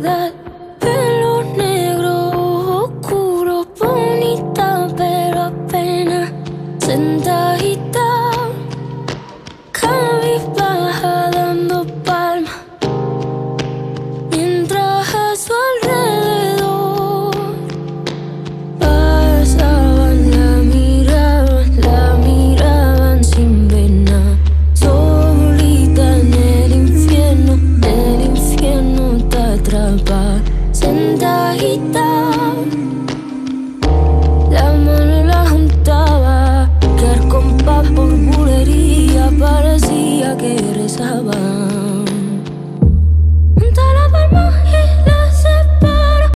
Pelo negro, oscuro, bonita, pero apenas sentadita. 真的一人